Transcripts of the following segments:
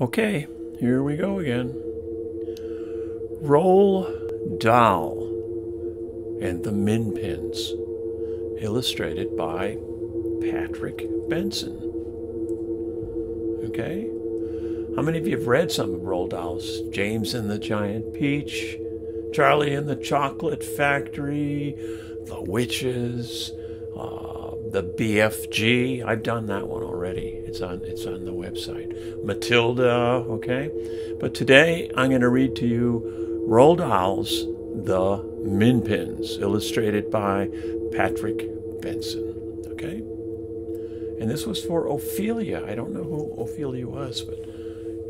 Okay, here we go again. Roald Dahl and the Minpins, illustrated by Patrick Benson. Okay? How many of you have read some of Roald? James and the Giant Peach, Charlie and the Chocolate Factory, The Witches, uh, the BFG. I've done that one already. It's on it's on the website. Matilda, okay? But today I'm going to read to you Roald Dahl's The Minpins, illustrated by Patrick Benson, okay? And this was for Ophelia. I don't know who Ophelia was, but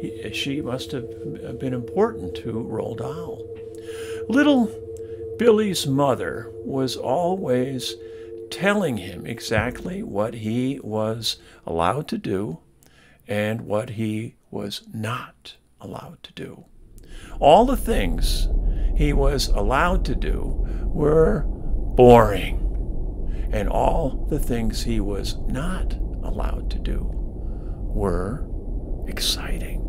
he, she must have been important to Roald Dahl. Little Billy's mother was always telling him exactly what he was allowed to do and what he was not allowed to do. All the things he was allowed to do were boring, and all the things he was not allowed to do were exciting.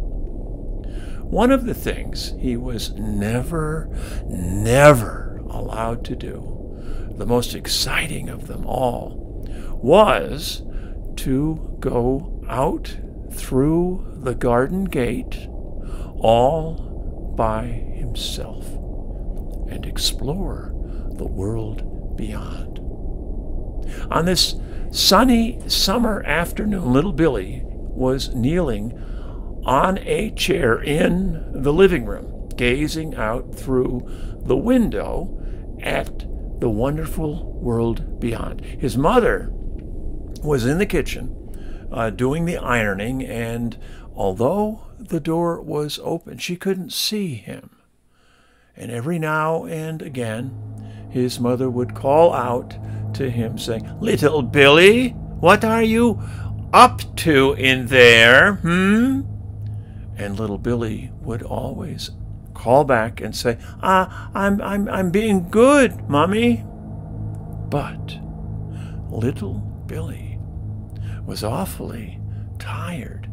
One of the things he was never, never allowed to do the most exciting of them all, was to go out through the garden gate all by himself and explore the world beyond. On this sunny summer afternoon, little Billy was kneeling on a chair in the living room, gazing out through the window at the wonderful world beyond. His mother was in the kitchen uh, doing the ironing, and although the door was open, she couldn't see him. And every now and again, his mother would call out to him, saying, Little Billy, what are you up to in there, hmm? And little Billy would always call back and say, ah, I'm, I'm, I'm being good, Mummy. But little Billy was awfully tired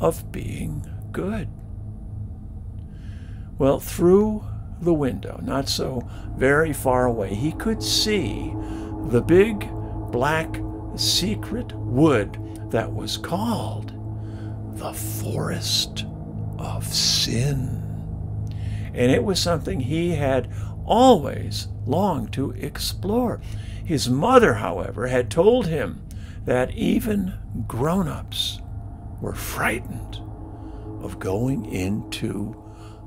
of being good. Well, through the window, not so very far away, he could see the big black secret wood that was called the Forest of Sin and it was something he had always longed to explore. His mother, however, had told him that even grown ups were frightened of going into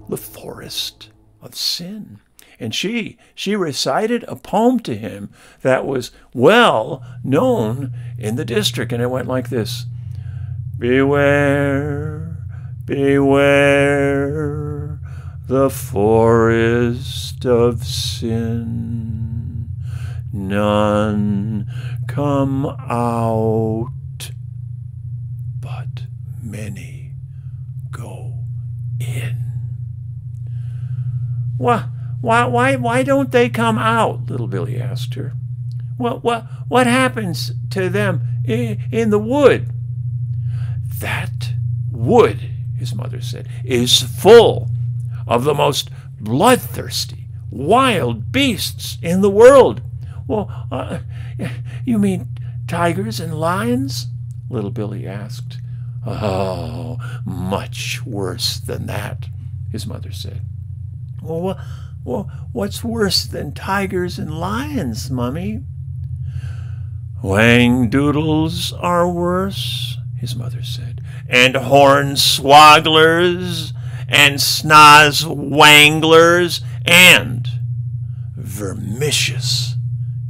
the forest of sin. And she, she recited a poem to him that was well known in the district. And it went like this Beware, beware the forest of sin. None come out, but many go in. Why, why, why, why don't they come out? Little Billy asked her. What, what, what happens to them in, in the wood? That wood, his mother said, is full of the most bloodthirsty, wild beasts in the world. Well, uh, you mean tigers and lions? Little Billy asked. Oh, much worse than that, his mother said. Well, well, what's worse than tigers and lions, Mummy? Whangdoodles are worse, his mother said, and hornswogglers and snozzwanglers and vermicious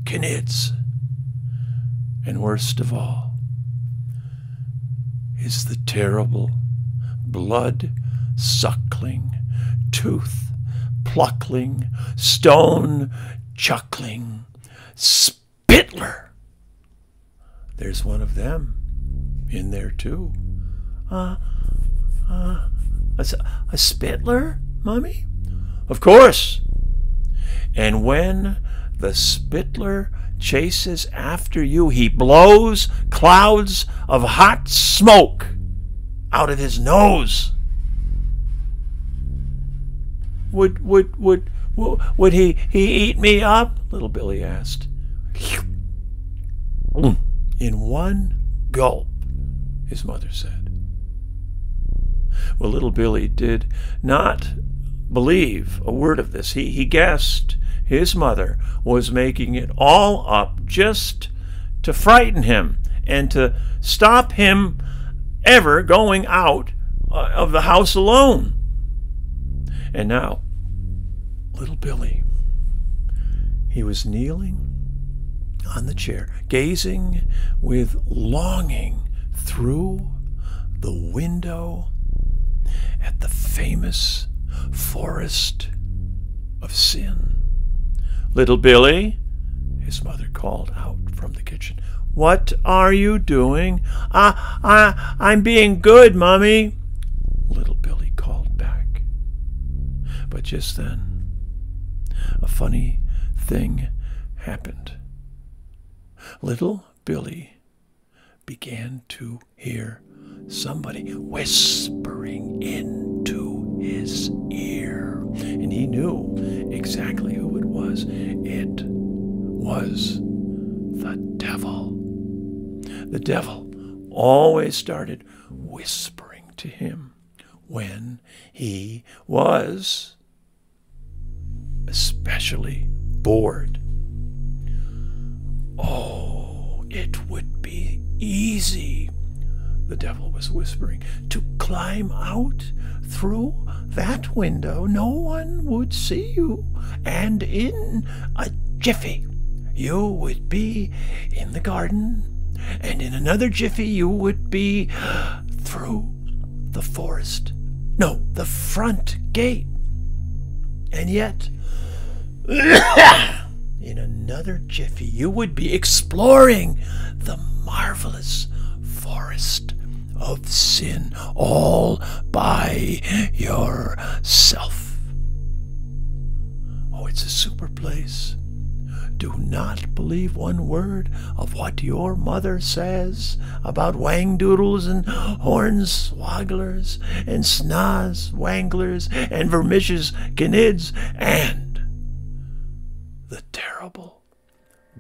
knids. And worst of all is the terrible blood suckling, tooth pluckling, stone chuckling Spittler. There's one of them in there too. Uh, uh, a, a spittler, Mummy? Of course. And when the spittler chases after you, he blows clouds of hot smoke out of his nose. Would would would would he he eat me up? Little Billy asked. In one gulp, his mother said. Well, little Billy did not believe a word of this. He, he guessed his mother was making it all up just to frighten him and to stop him ever going out uh, of the house alone. And now, little Billy, he was kneeling on the chair, gazing with longing through the window at the famous forest of sin. Little Billy, his mother called out from the kitchen. What are you doing? I, I, I'm being good, Mummy. Little Billy called back. But just then, a funny thing happened. Little Billy began to hear somebody whispering into his ear. And he knew exactly who it was. It was the devil. The devil always started whispering to him when he was especially bored. Oh, it would be easy the devil was whispering, to climb out through that window. No one would see you, and in a jiffy you would be in the garden, and in another jiffy you would be through the forest. No, the front gate. And yet, in another jiffy, you would be exploring the marvelous forest of sin all by yourself. Oh, it's a super place. Do not believe one word of what your mother says about whangdoodles and horn hornswogglers and snozzwanglers and vermicious canids and the terrible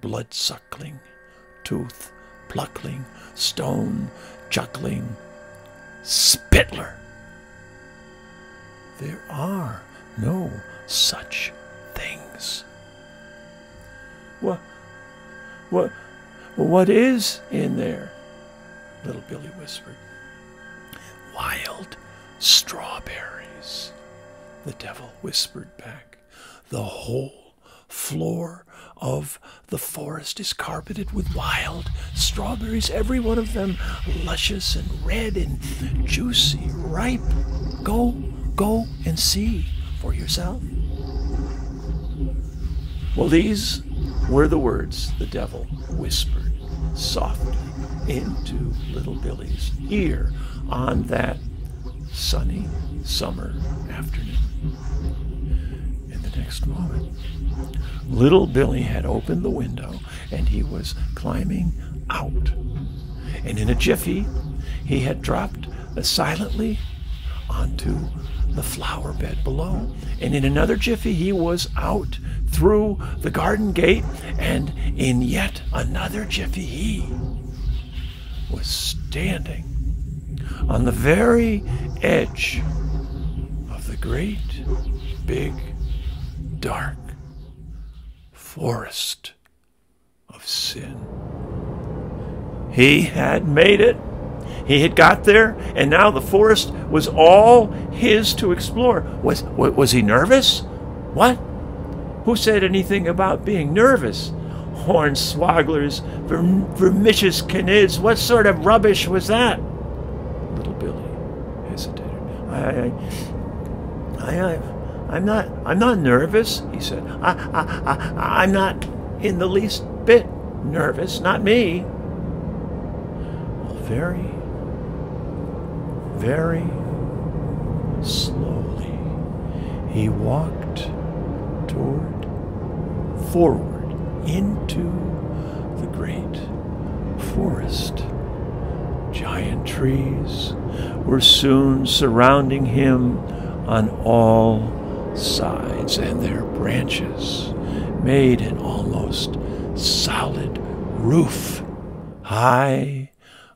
blood-suckling, tooth-pluckling, stone chuckling Spittler. There are no such things. What, what, what is in there? Little Billy whispered. Wild strawberries, the devil whispered back. The whole floor of the forest is carpeted with wild strawberries, every one of them luscious and red and juicy, ripe. Go, go and see for yourself. Well, these were the words the devil whispered softly into little Billy's ear on that sunny summer afternoon. Next moment, Little Billy had opened the window and he was climbing out. And in a jiffy, he had dropped silently onto the flower bed below. And in another jiffy, he was out through the garden gate. And in yet another jiffy, he was standing on the very edge of the great, big, dark forest of sin. He had made it. He had got there, and now the forest was all his to explore. Was, was he nervous? What? Who said anything about being nervous? Hornswogglers, verm- vermicious canids, what sort of rubbish was that? Little Billy hesitated. I, I, I, I I'm not I'm not nervous, he said. I, I, I, I'm not in the least bit nervous, not me. Well, very, very slowly he walked toward forward into the great forest. Giant trees were soon surrounding him on all sides and their branches made an almost solid roof high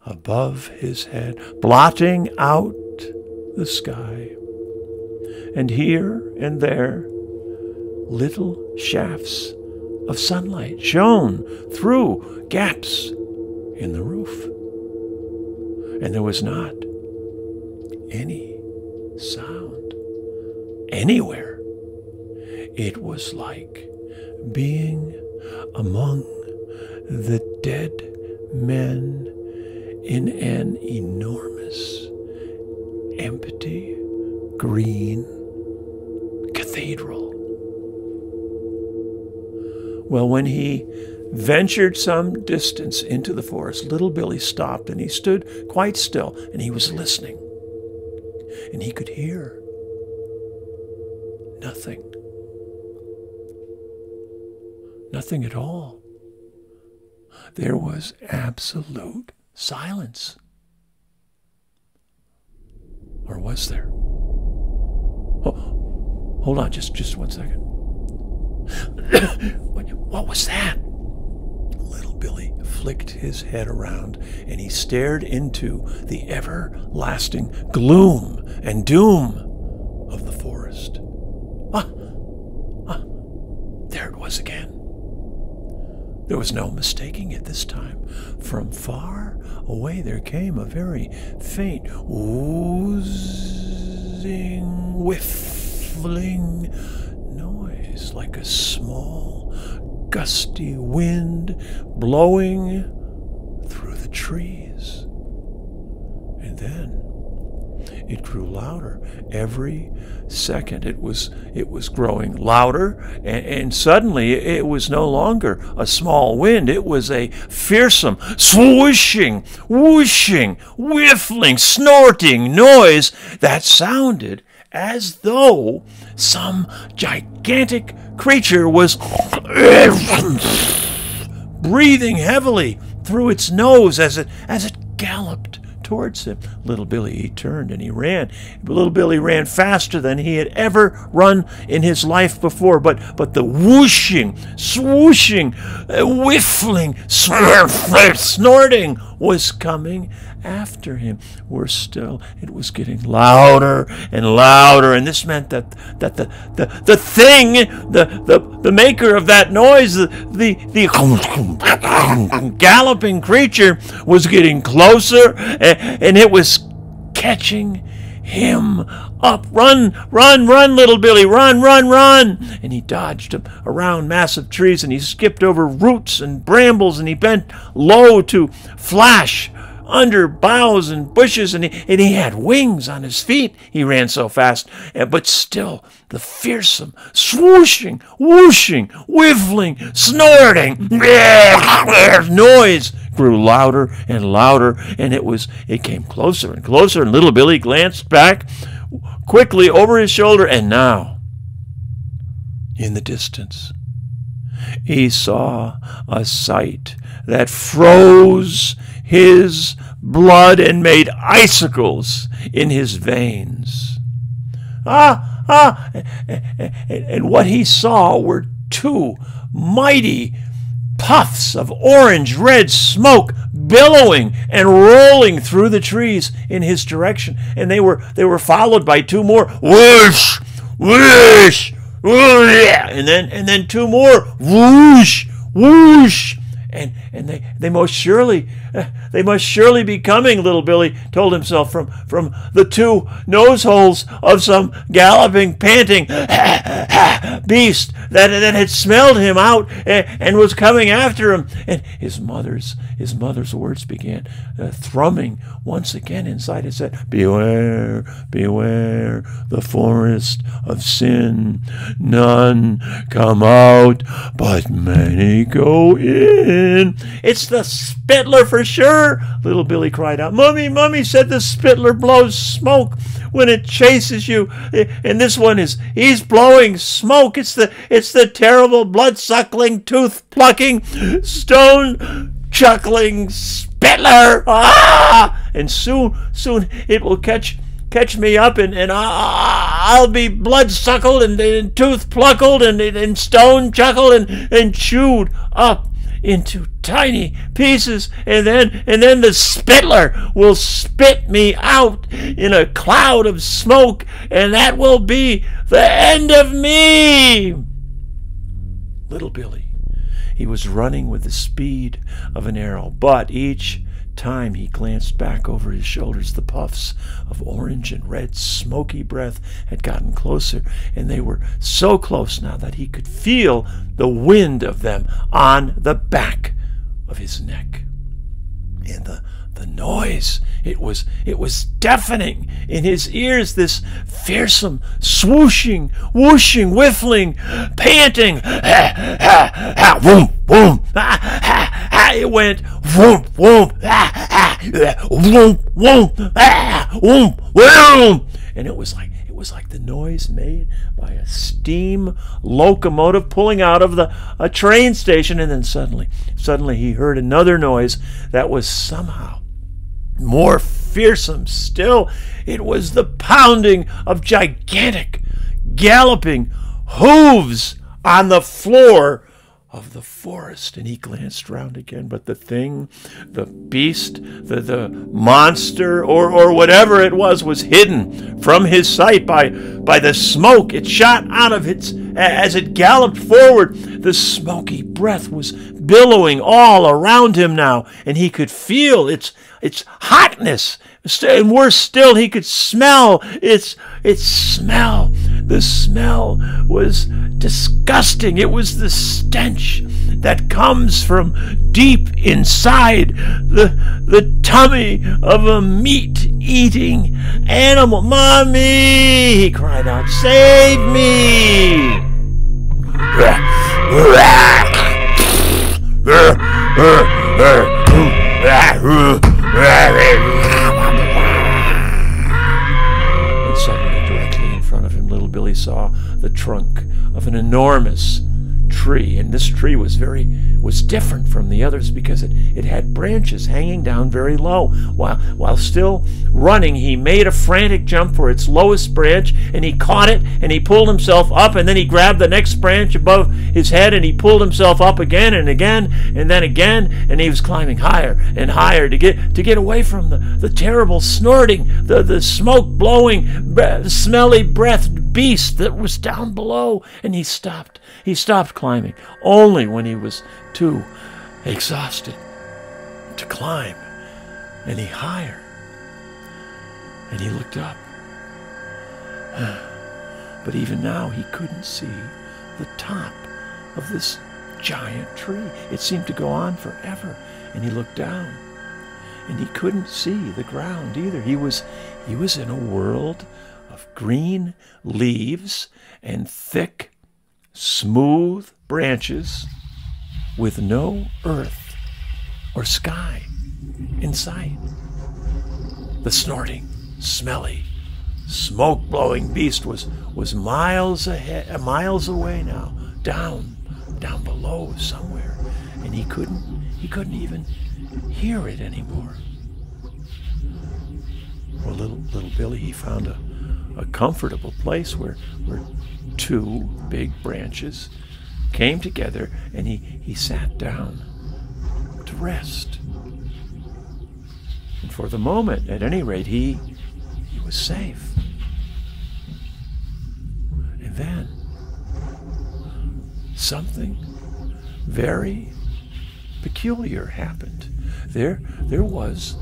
above his head, blotting out the sky. And here and there, little shafts of sunlight shone through gaps in the roof. And there was not any sound anywhere. It was like being among the dead men in an enormous, empty, green cathedral. Well, when he ventured some distance into the forest, little Billy stopped and he stood quite still and he was listening. And he could hear nothing. Nothing at all. There was absolute silence. Or was there? Oh, hold on just, just one second. what, was that? Little Billy flicked his head around and he stared into the everlasting gloom and doom of the forest. Ah, ah, there it was again. There was no mistaking it this time. From far away there came a very faint oozing, whiffling noise like a small, gusty wind blowing through the trees. And then it grew louder every second. It was it was growing louder, and, and, suddenly it was no longer a small wind. It was a fearsome swooshing, whooshing, whiffling, snorting noise that sounded as though some gigantic creature was breathing heavily through its nose as it as it galloped towards him. Little Billy, he turned and he ran. Little Billy ran faster than he had ever run in his life before. But but the whooshing, swooshing, whiffling, snorting was coming after him. Worse still, it was getting louder and louder, and this meant that that the the, the thing, the, the the maker of that noise, the the, the galloping creature was getting closer, and, and it was catching him up. Run, run, run, little Billy, run, run, run. And he dodged around massive trees and he skipped over roots and brambles and he bent low to flash under boughs and bushes, and he, and he had wings on his feet. He ran so fast, eh, but still the fearsome swooshing, whooshing, whiffling, snorting noise grew louder and louder, and it was it came closer and closer. And little Billy glanced back quickly over his shoulder, and now, in the distance, he saw a sight that froze his blood and made icicles in his veins. Ah, ah! And what he saw were two mighty puffs of orange red smoke billowing and rolling through the trees in his direction and they were they were followed by two more whoosh whoosh whoosh and then and then two more whoosh whoosh and and they they most surely they must surely be coming little billy told himself from from the two nose holes of some galloping panting beast that that had smelled him out and, and, was coming after him. And his mother's his mother's words began uh, thrumming once again inside. His head beware beware the forest of sin. None come out but many go in. It's the spittler for sure, little Billy cried out. Mummy, Mummy said the Spittler blows smoke when it chases you. And this one is, he's blowing smoke. It's the, it's the terrible blood suckling, tooth plucking, stone chuckling Spittler. Ah! And soon, soon it will catch catch me up, and, and I, will be blood suckled and, and tooth pluckled and, and stone chuckled and, and chewed up into tiny pieces and then and then the spittler will spit me out in a cloud of smoke and that will be the end of me. Little billy he was running with the speed of an arrow but each time he glanced back over his shoulders, the puffs of orange and red smoky breath had gotten closer, and they were so close now that he could feel the wind of them on the back of his neck. And the the noise. It was it was deafening in his ears this fearsome swooshing whooshing whiffling panting. Ha, ha, ha, boom boom ha, ha, ha, it went whoom whoom ha, ha, whoom whoom ha, whoom whoom and it was like it was like the noise made by a steam locomotive pulling out of the a train station. And then suddenly suddenly he heard another noise that was somehow more fearsome still, it was the pounding of gigantic, galloping hooves on the floor of the forest. And he glanced round again, but the thing, the beast, the, the monster, or, or whatever it was, was hidden from his sight by, by the smoke. It shot out of its, as it galloped forward. The smoky breath was billowing all around him now, and he could feel its, its hotness. And worse still, he could smell its, its smell. The smell was disgusting. It was the stench that comes from deep inside the, the tummy of a meat eating animal. Mommy! He cried out, Save me! saw the trunk of an enormous tree and this tree was very was different from the others because it, it had branches hanging down very low. While while still running he made a frantic jump for its lowest branch and he caught it and he pulled himself up and then he grabbed the next branch above his head and he pulled himself up again and again and then again and he was climbing higher and higher to get to get away from the, the terrible snorting the, the smoke blowing smelly breathed beast that was down below. And he stopped. He stopped climbing only when he was too exhausted to climb any higher. And he looked up. But even now he couldn't see the top of this giant tree. It seemed to go on forever. And he looked down. And he couldn't see the ground either. He was he was in a world of green leaves and thick smooth branches with no earth or sky in sight. The snorting, smelly, smoke blowing beast was, was miles ahead, uh, miles away now, down, down below somewhere, and he couldn't, he couldn't even hear it anymore. Well, little little Billy, he found a, a comfortable place where, where two big branches came together and he, he sat down to rest. And for the moment, at any rate, he, he was safe. And then something very peculiar happened. There, there was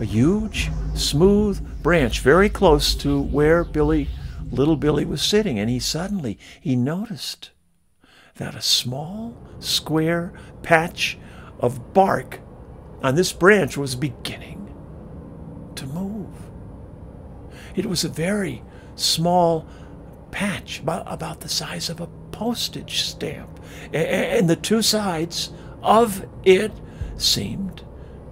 a huge, smooth branch very close to where Billy little Billy was sitting, and he suddenly he noticed that a small square patch of bark on this branch was beginning to move. It was a very small patch, about the size of a postage stamp, and the two sides of it seemed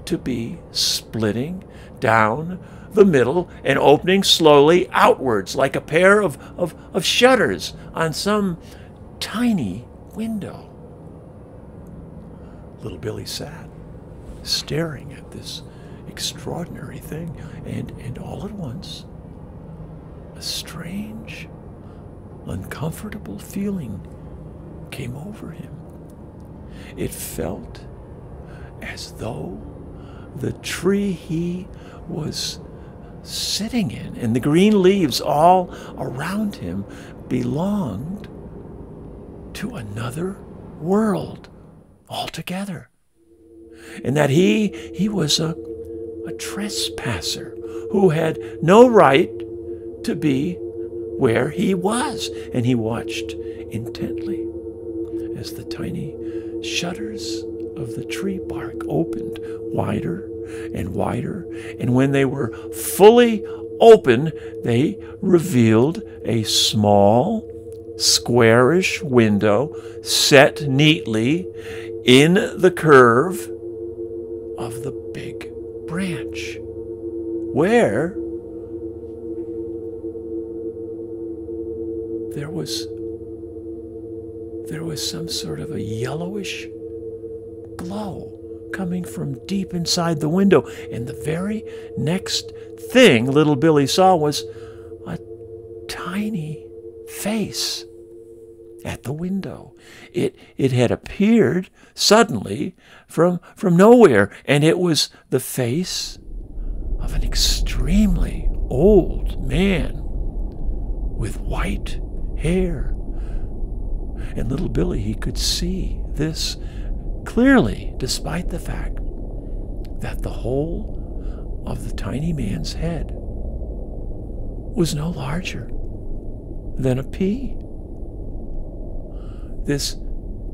to be splitting down the middle and opening slowly outwards like a pair of, of, of shutters on some tiny window. Little Billy sat, staring at this extraordinary thing, and, and all at once, a strange, uncomfortable feeling came over him. It felt as though the tree he was sitting in and the green leaves all around him belonged to another world altogether. And that he he was a, a trespasser who had no right to be where he was. And he watched intently as the tiny shutters of the tree bark opened wider and wider. And when they were fully open, they revealed a small, squarish window set neatly in the curve of the big branch, where there was there was some sort of a yellowish glow coming from deep inside the window. And the very next thing little Billy saw was a tiny face at the window. It, it had appeared suddenly from, from nowhere, and it was the face of an extremely old man with white hair. And little Billy, he could see this clearly, despite the fact that the whole of the tiny man's head was no larger than a pea. This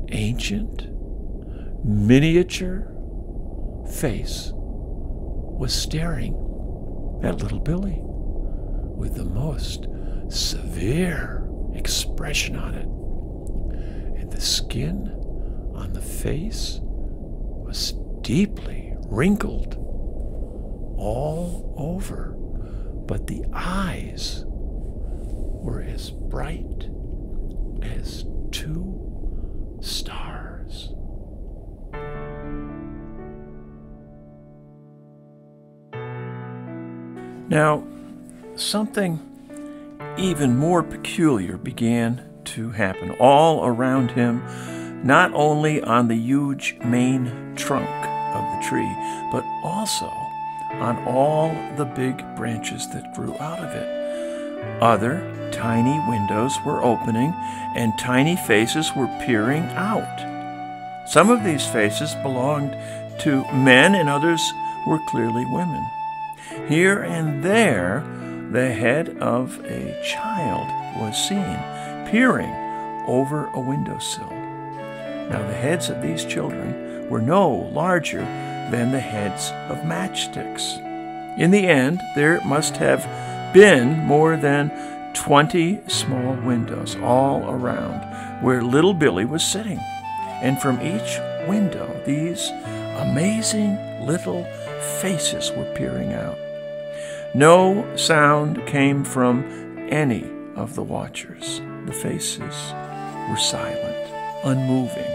ancient, miniature face was staring at little Billy with the most severe expression on it. And the skin on the face was deeply wrinkled all over, but the eyes were as bright as two stars. Now, something even more peculiar began to happen all around him not only on the huge main trunk of the tree, but also on all the big branches that grew out of it. Other tiny windows were opening, and tiny faces were peering out. Some of these faces belonged to men, and others were clearly women. Here and there, the head of a child was seen, peering over a windowsill. Now, the heads of these children were no larger than the heads of matchsticks. In the end, there must have been more than 20 small windows all around where little Billy was sitting. And from each window, these amazing little faces were peering out. No sound came from any of the watchers. The faces were silent unmoving,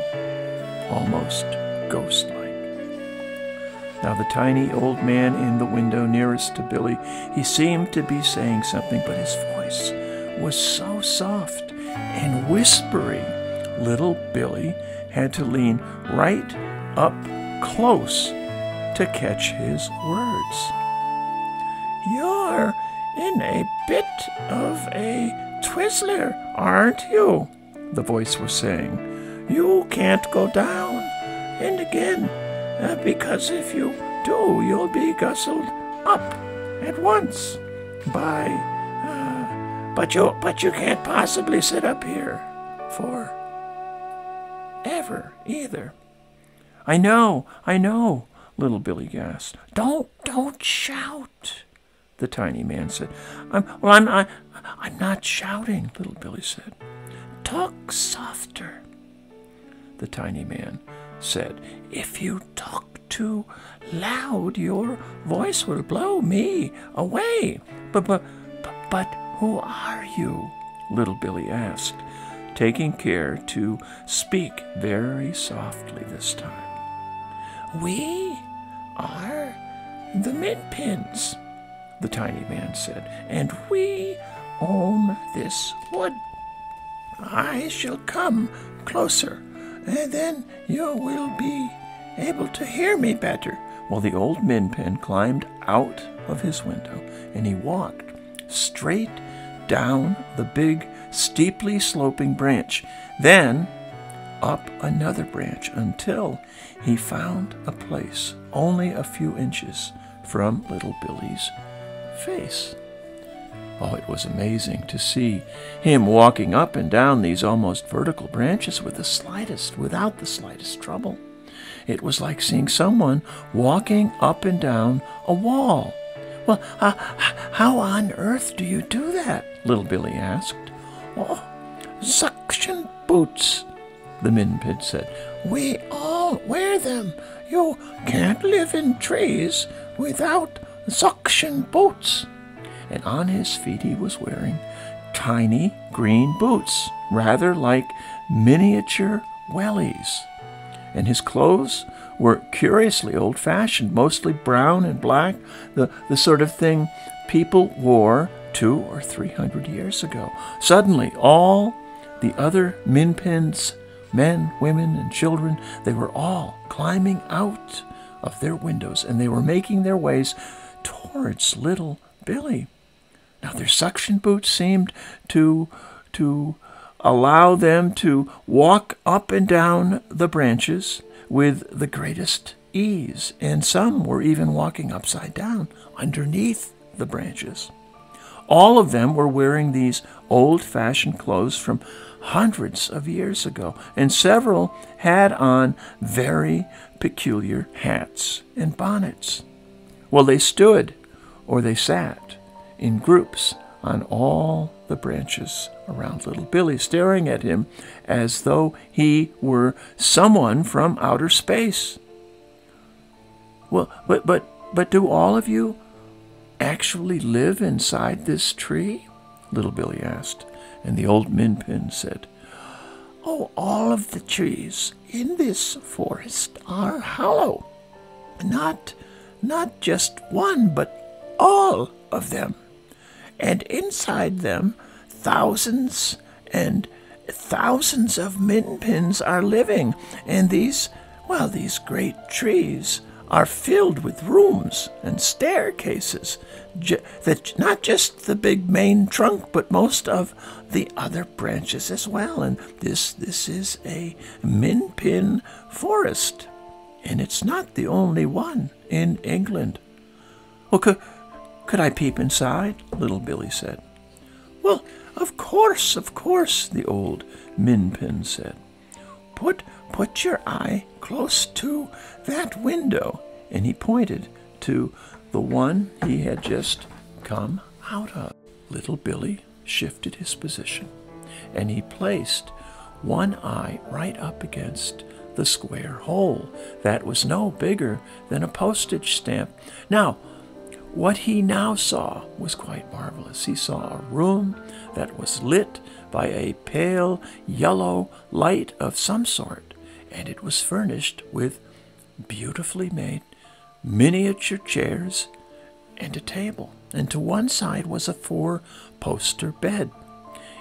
almost ghost like. Now, the tiny old man in the window nearest to Billy, he seemed to be saying something, but his voice was so soft and whispery. Little Billy had to lean right up close to catch his words. You're in a bit of a twizzler, aren't you? The voice was saying. You can't go down. And again, uh, because if you do, you'll be guzzled up at once by. But you, but you can't possibly sit up here for ever either. I know, I know, little Billy gasped. Don't, don't shout, the tiny man said. I'm, well, I'm, I, I'm not shouting, little Billy said. Talk softer the tiny man said. If you talk too loud, your voice will blow me away. But, but, but, but who are you? Little Billy asked, taking care to speak very softly this time. We are the Min Pins, the tiny man said, and we own this wood. I shall come closer, and then you will be able to hear me better. Well, the old minpin climbed out of his window and he walked straight down the big, steeply sloping branch, then up another branch until he found a place only a few inches from little Billy's face. Oh, it was amazing to see him walking up and down these almost vertical branches with the slightest, without the slightest trouble. It was like seeing someone walking up and down a wall. Well, uh, how on earth do you do that? Little Billy asked. Oh, suction boots, the Minpin said. We all wear them. You can't live in trees without suction boots. And on his feet he was wearing tiny green boots, rather like miniature wellies. And his clothes were curiously old fashioned, mostly brown and black, the, the sort of thing people wore two or three hundred years ago. Suddenly, all the other minpins, men, women, and children, they were all climbing out of their windows and they were making their ways towards little Billy. Now, their suction boots seemed to, to allow them to walk up and down the branches with the greatest ease, and some were even walking upside down underneath the branches. All of them were wearing these old fashioned clothes from hundreds of years ago, and several had on very peculiar hats and bonnets. Well, they stood or they sat in groups on all the branches around little Billy, staring at him as though he were someone from outer space. Well, but, but, but do all of you actually live inside this tree? Little Billy asked, and the old Minpin said, Oh, all of the trees in this forest are hollow. Not, not just one, but all of them and inside them thousands and thousands of minpins are living, and these, well, these great trees are filled with rooms and staircases that not just the big main trunk but most of the other branches as well and this this is a minpin forest and it's not the only one in England. Well, could, could I peep inside? little Billy said. Well, of course, of course, the old Minpin said. Put, put your eye close to that window. And he pointed to the one he had just come out of. Little Billy shifted his position, and he placed one eye right up against the square hole that was no bigger than a postage stamp. Now, what he now saw was quite marvelous. He saw a room that was lit by a pale yellow light of some sort, and it was furnished with beautifully made miniature chairs and a table. And to one side was a four poster bed.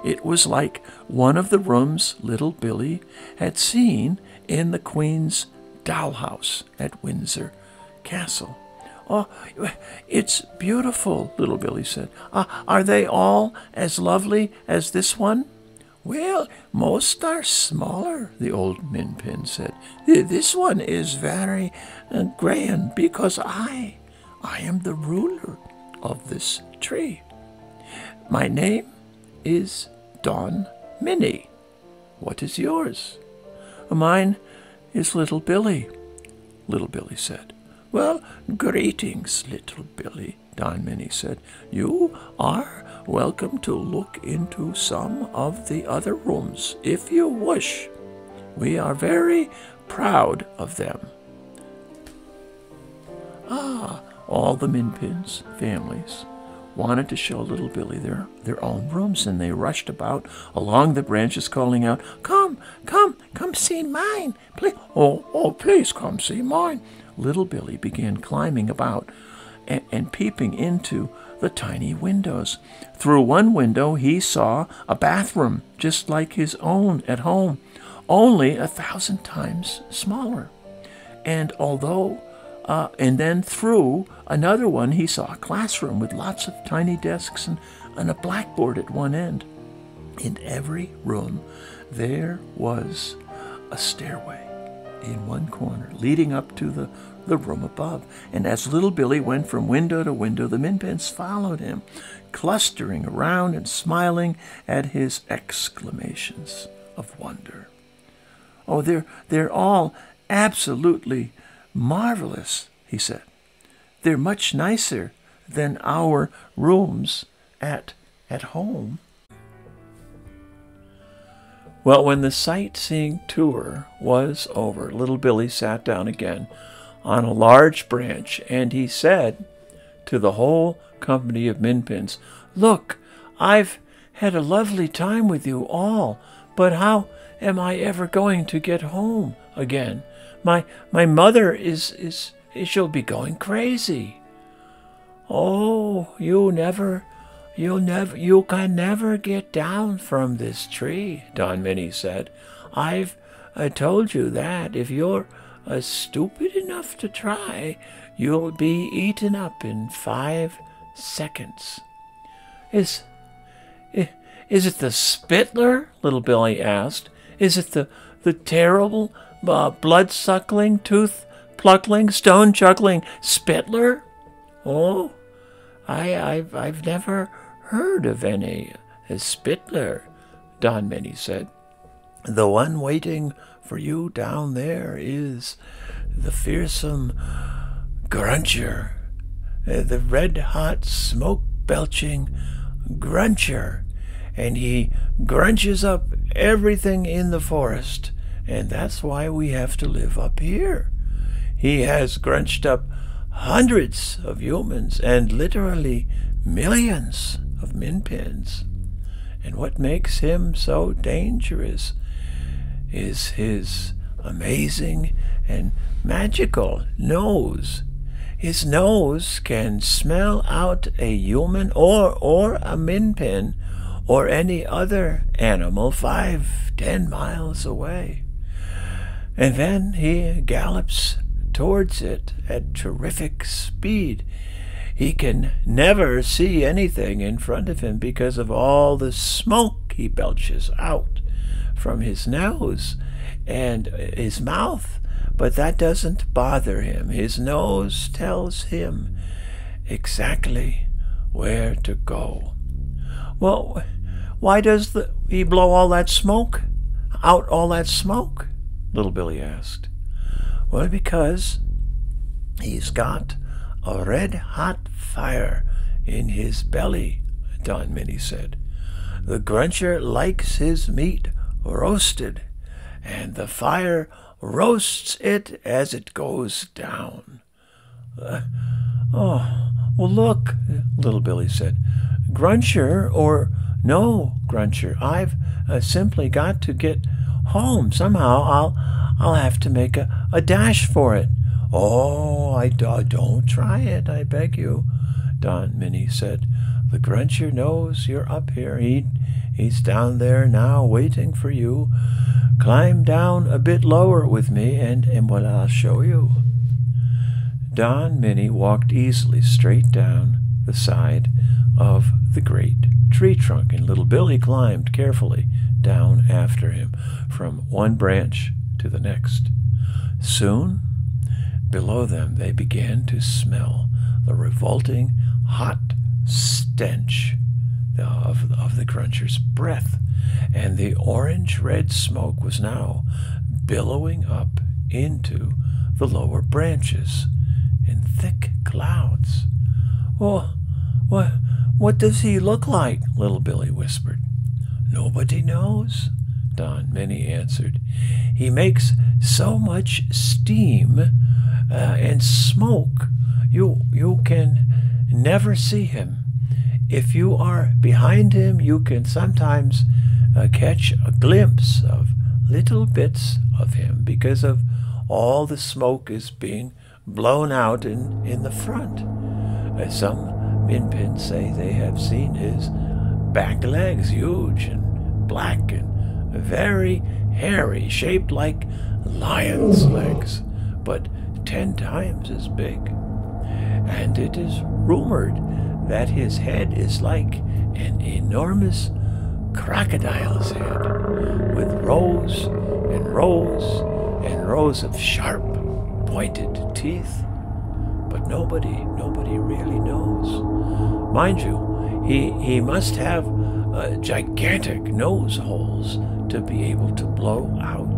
It was like one of the rooms little Billy had seen in the Queen's dollhouse at Windsor Castle. Oh, it's beautiful, little Billy said. Uh, are they all as lovely as this one? Well, most are smaller, the old Minpin said. This one is very uh, grand because I, I am the ruler of this tree. My name is Don Mini. What is yours? Mine is Little Billy, Little Billy said. Well, greetings, little Billy, Don Mini said. You are welcome to look into some of the other rooms if you wish. We are very proud of them. Ah, all the Minpins families wanted to show little Billy their, their own rooms, and they rushed about along the branches, calling out, Come, come, come see mine. Please, oh, oh, please come see mine little Billy began climbing about and, and peeping into the tiny windows. Through one window, he saw a bathroom just like his own at home, only a thousand times smaller. And although, uh, and then through another one, he saw a classroom with lots of tiny desks and, and a blackboard at one end. In every room, there was a stairway in one corner leading up to the, the room above. And as little Billy went from window to window, the Minpins followed him, clustering around and smiling at his exclamations of wonder. Oh, they're, they're all absolutely marvelous, he said. They're much nicer than our rooms at, at home. Well, when the sightseeing tour was over, little Billy sat down again on a large branch and he said to the whole company of Minpins, Look, I've had a lovely time with you all, but how am I ever going to get home again? My my mother is is, she'll be going crazy. Oh, you never You'll never, you can never get down from this tree, Don Mini said. I've I told you that if you're uh, stupid enough to try, you'll be eaten up in five seconds. Is, is it the Spittler? Little Billy asked. Is it the, the terrible, uh, blood-suckling, tooth-pluckling, stone-chuckling Spittler? Oh, I, I've, I've never heard of any Spittler, Don Mini said. The one waiting for you down there is the fearsome Gruncher, uh, the red hot smoke belching Gruncher, and he grunches up everything in the forest, and that's why we have to live up here. He has grunched up hundreds of humans and literally millions of minpins. And what makes him so dangerous is his amazing and magical nose. His nose can smell out a human or, or a minpin or any other animal five, ten miles away. And then he gallops towards it at terrific speed he can never see anything in front of him because of all the smoke he belches out from his nose and his mouth. But that doesn't bother him. His nose tells him exactly where to go. Well, why does the, he blow all that smoke? Out all that smoke? Little Billy asked. Well, because he's got a red hot fire in his belly, Don Mini said. The gruncher likes his meat roasted, and the fire roasts it as it goes down. Uh, oh, well, look, little Billy said. Gruncher, or no Gruncher, I've uh, simply got to get home. Somehow I'll, I'll have to make a, a dash for it. Oh, I, don't try it, I beg you, Don Mini said. The Gruncher knows you're up here. He, he's down there now waiting for you. Climb down a bit lower with me, and, and what I'll show you. Don Mini walked easily straight down the side of the great tree trunk, and little Billy climbed carefully down after him from one branch to the next. Soon Below them, they began to smell the revolting, hot stench of, of the Gruncher's breath, and the orange red smoke was now billowing up into the lower branches in thick clouds. Oh, what, what does he look like? Little Billy whispered. Nobody knows, Don Mini answered. He makes so much steam uh, and smoke, you you can never see him. If you are behind him, you can sometimes uh, catch a glimpse of little bits of him because of all the smoke is being blown out in, in the front. Uh, some Minpin say they have seen his back legs huge and black and very hairy, shaped like lion's legs, but ten times as big. And it is rumored that his head is like an enormous crocodile's head, with rows and rows and rows of sharp, pointed teeth. But nobody, nobody really knows. Mind you, he, he must have uh, gigantic nose holes to be able to blow out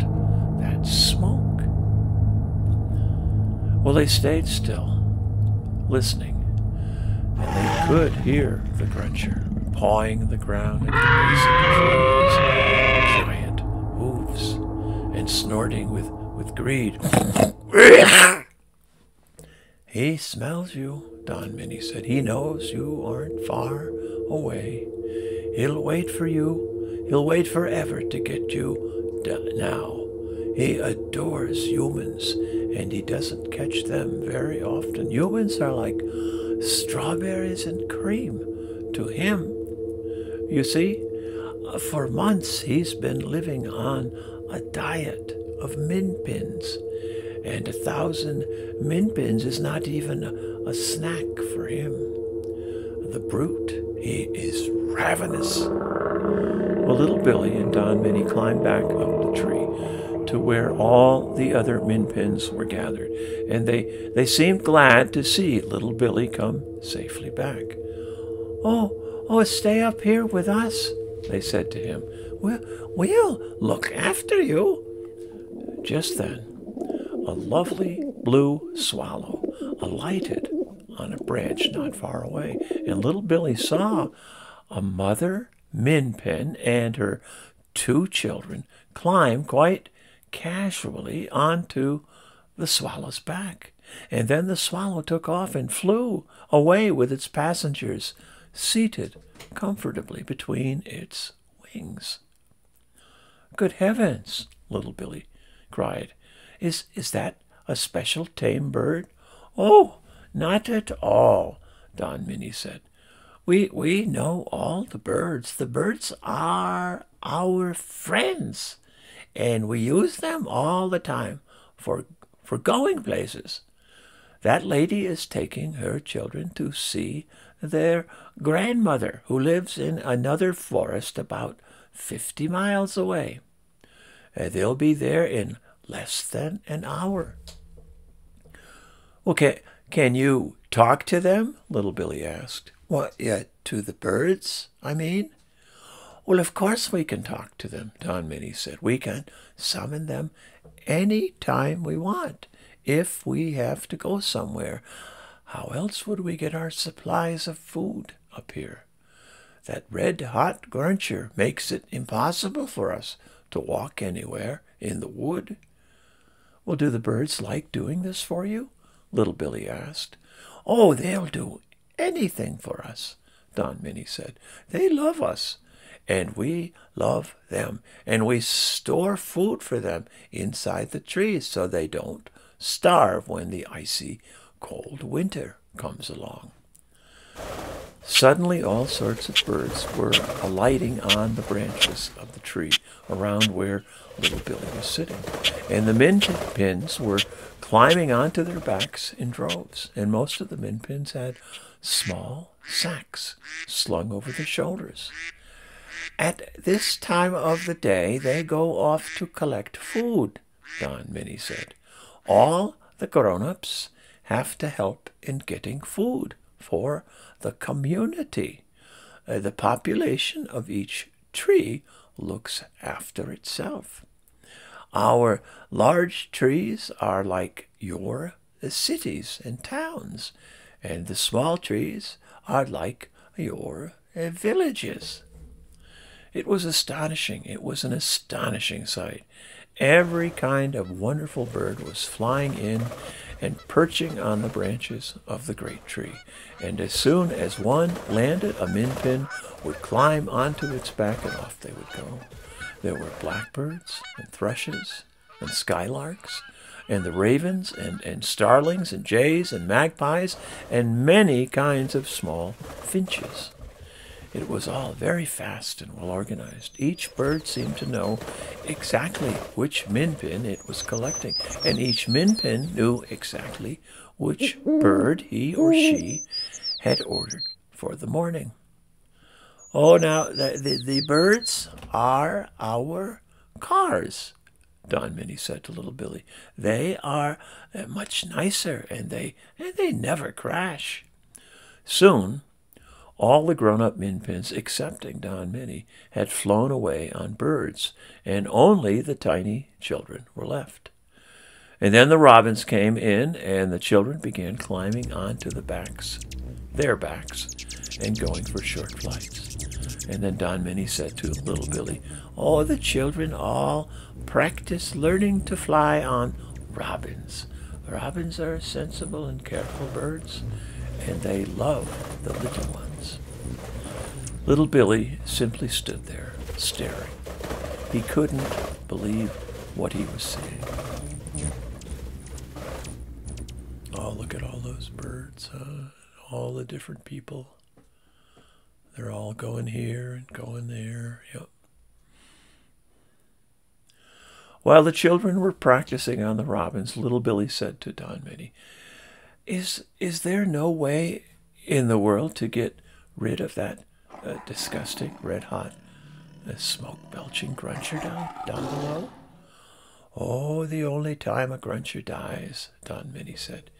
that smoke. Well, they stayed still, listening, and they could hear the gruncher pawing the ground at the base of the trees, giant hooves, and snorting with, with greed. he smells you, Don Mini said. He knows you aren't far away. He'll wait for you. He'll wait forever to get you now. He adores humans, and he doesn't catch them very often. Humans are like strawberries and cream to him. You see, for months he's been living on a diet of minpins, and a thousand minpins is not even a, snack for him. The brute, he is ravenous. Well, little Billy and Don Mini climbed back up to where all the other minpins were gathered, and they, they seemed glad to see little Billy come safely back. Oh, Oh, stay up here with us, they said to him. We'll, we'll look after you. Just then, a lovely blue swallow alighted on a branch not far away, and little Billy saw a mother minpin and her two children climb quite casually onto the swallow's back. And then the swallow took off and flew away with its passengers seated comfortably between its wings. Good heavens, little Billy cried. Is, is that a special tame bird? Oh, not at all, Don Mini said. We, we know all the birds. The birds are our friends, and we use them all the time for, for going places. That lady is taking her children to see their grandmother, who lives in another forest about 50 miles away. Uh, they'll be there in less than an hour. Okay, can you talk to them? Little Billy asked. What, yeah, to the birds, I mean? Well, of course we can talk to them, Don Mini said. We can summon them any time we want if we have to go somewhere. How else would we get our supplies of food up here? That red hot gruncher makes it impossible for us to walk anywhere in the wood. Well, do the birds like doing this for you? Little Billy asked. Oh, they'll do anything for us, Don Mini said. They love us, and we love them, and we store food for them inside the trees so they don't starve when the icy cold winter comes along. Suddenly, all sorts of birds were alighting on the branches of the tree around where little Billy was sitting. And the minpins were climbing onto their backs in droves. And most of the minpins had small sacks slung over their shoulders. At this time of the day, they go off to collect food, Don Mini said. All the grown ups have to help in getting food for the community. Uh, the population of each tree looks after itself. Our large trees are like your cities and towns, and the small trees are like your villages. It was astonishing. It was an astonishing sight. Every kind of wonderful bird was flying in and perching on the branches of the great tree. And as soon as one landed, a minpin would climb onto its back and off they would go. There were blackbirds and thrushes and skylarks and the ravens and, and starlings and jays and magpies and many kinds of small finches. It was all very fast and well organized. Each bird seemed to know exactly which minpin it was collecting, and each minpin knew exactly which bird he or she had ordered for the morning. Oh, now the, the, the birds are our cars, Don Mini said to little Billy. They are uh, much nicer, and they and they never crash. Soon, all the grown-up minpins, excepting Don Mini, had flown away on birds, and only the tiny children were left. And then the robins came in, and the children began climbing onto the backs, their backs, and going for short flights. And then Don Mini said to little Billy, Oh, the children all practice learning to fly on robins. Robins are sensible and careful birds, and they love the little ones. Little Billy simply stood there, staring. He couldn't believe what he was seeing. Oh, look at all those birds, huh? All the different people. They're all going here and going there. Yep. While the children were practicing on the robins, little Billy said to Don Mini, "Is is there no way in the world to get rid of that uh, disgusting red hot uh, smoke belching gruncher down down below?" Oh, the only time a gruncher dies, Don Mini said,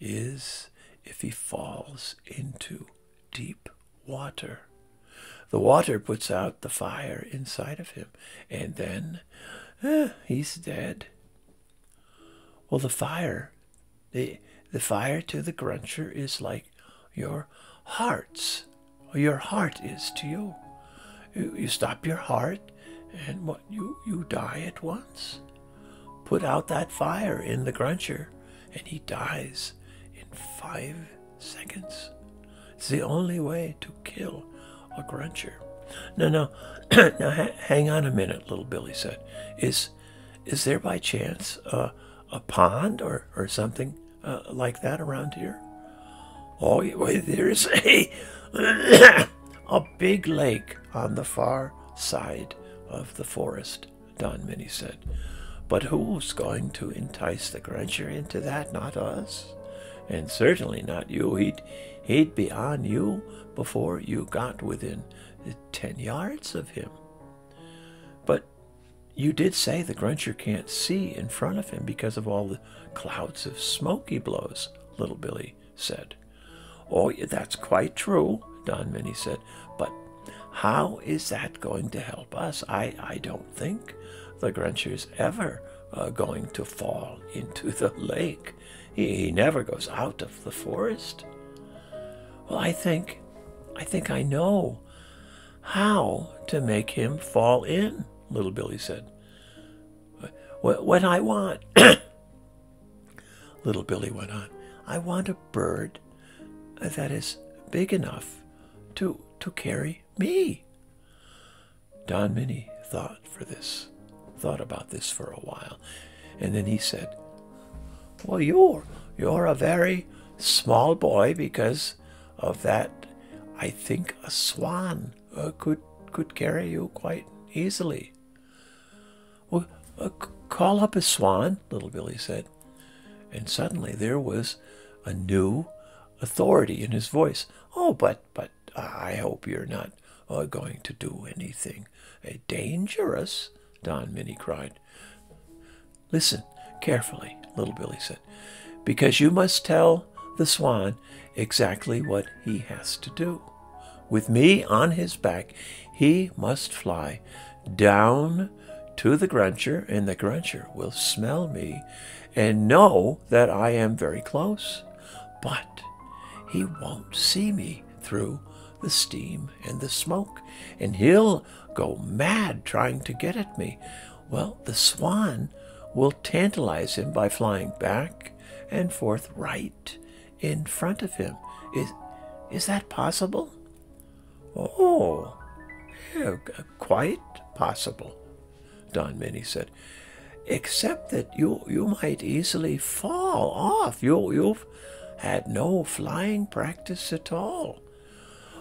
is if he falls into deep water. The water puts out the fire inside of him, and then eh, he's dead. Well, the fire, the, the fire to the gruncher is like your heart's, your heart is to you. You, you stop your heart, and what you, you die at once. Put out that fire in the gruncher, and he dies in five seconds. It's the only way to kill a gruncher. No, no, now ha- hang on a minute, little Billy said. Is is there by chance uh, a pond or, or something uh, like that around here? Oh, there's a a big lake on the far side of the forest, Don Mini said. But who's going to entice the gruncher into that? Not us. And certainly not you. He'd, He'd be on you before you got within ten yards of him. But you did say the gruncher can't see in front of him because of all the clouds of smoke he blows, little Billy said. Oh, that's quite true, Don Mini said. But how is that going to help us? I, I don't think the gruncher's ever uh, going to fall into the lake. He, he never goes out of the forest. Well, I think, I think I know how to make him fall in, little Billy said. What I want, little Billy went on, I want a bird that is big enough to, to carry me. Don Mini thought for this, thought about this for a while, and then he said, Well, you're, you're a very small boy because of that, I think a swan uh, could could carry you quite easily. Well, uh, call up a swan, little Billy said, and suddenly there was a new authority in his voice. Oh, but but I hope you're not uh, going to do anything uh, dangerous, Don Mini cried. Listen carefully, little Billy said, because you must tell the swan exactly what he has to do. With me on his back, he must fly down to the gruncher, and the gruncher will smell me and know that I am very close. But he won't see me through the steam and the smoke, and he'll go mad trying to get at me. Well, the swan will tantalize him by flying back and forth right in front of him. Is, is that possible? Oh, yeah, uh, quite possible, Don Mini said. except that you you might easily fall off. You you've had no flying practice at all.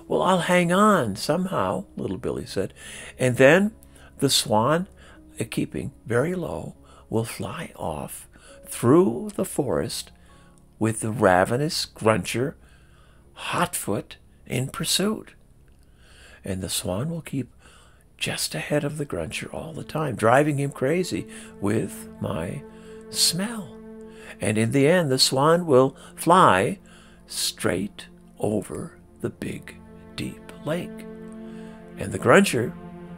Well, I'll hang on somehow, little Billy said, and then the swan, uh, keeping very low, will fly off through the forest with the ravenous Gruncher, Hotfoot, in pursuit. And the swan will keep just ahead of the Gruncher all the time, driving him crazy with my smell. And in the end, the swan will fly straight over the big, deep lake. And the Gruncher,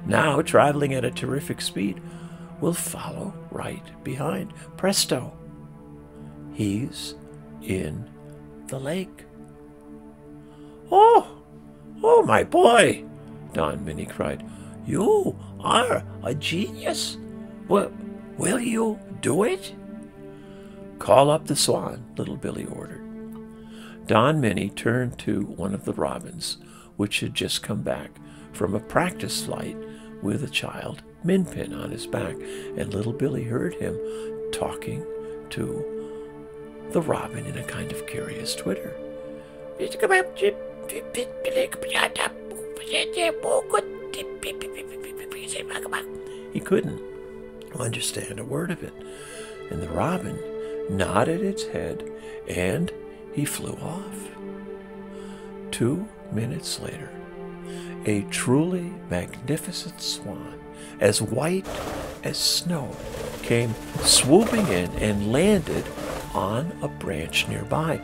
now traveling at a terrific speed, will follow right behind. Presto! He's in the lake. Oh, oh, my boy, Don Mini cried. You are a genius. Well, will you do it? Call up the swan, little Billy ordered. Don Mini turned to one of the robins, which had just come back from a practice flight with a child, Minpin, on his back, and little Billy heard him talking to the robin in a kind of curious twitter. He couldn't understand a word of it, and the robin nodded its head and he flew off. Two minutes later, a truly magnificent swan, as white as snow, came swooping in and landed on a branch nearby.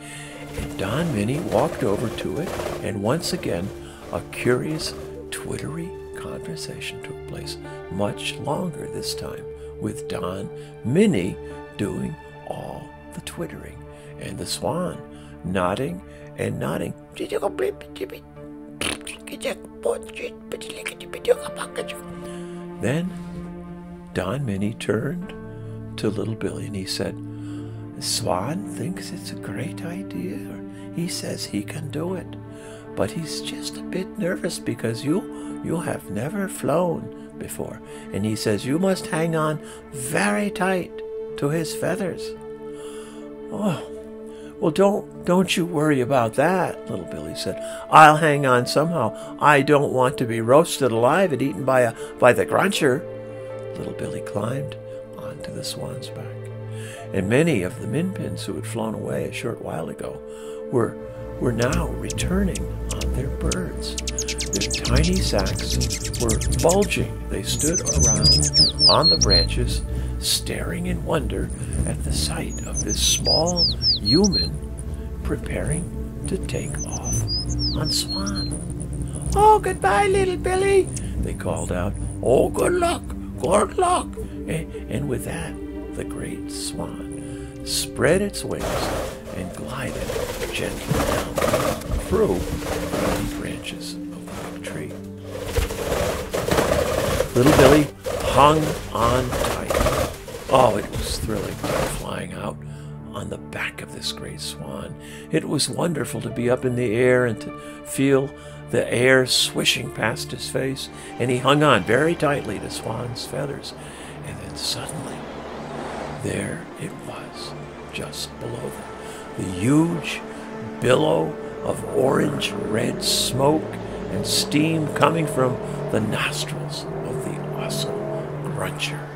And Don Mini walked over to it, and once again, a curious, twittery conversation took place, much longer this time, with Don Mini doing all the twittering, and the swan nodding and nodding. Then Don Mini turned to little Billy and he said, swan thinks it's a great idea. He says he can do it. But he's just a bit nervous because you you have never flown before. And he says you must hang on very tight to his feathers. Oh, well, don't don't you worry about that, little Billy said. I'll hang on somehow. I don't want to be roasted alive and eaten by a by the Gruncher. Little Billy climbed onto the swan's back, and many of the minpins who had flown away a short while ago were were now returning on their birds. Tiny sacks were bulging. They stood around on the branches, staring in wonder at the sight of this small human preparing to take off on Swan. Oh, goodbye, little Billy, they called out. Oh, good luck, good luck. And, with that, the great swan spread its wings and glided gently down through branches of the big tree. Little Billy hung on tight. Oh, it was thrilling flying out on the back of this great swan. It was wonderful to be up in the air and to feel the air swishing past his face, and he hung on very tightly to Swan's feathers. And then suddenly, there it was, just below them, the huge billow of orange red smoke and steam coming from the nostrils of the awesome Gruncher.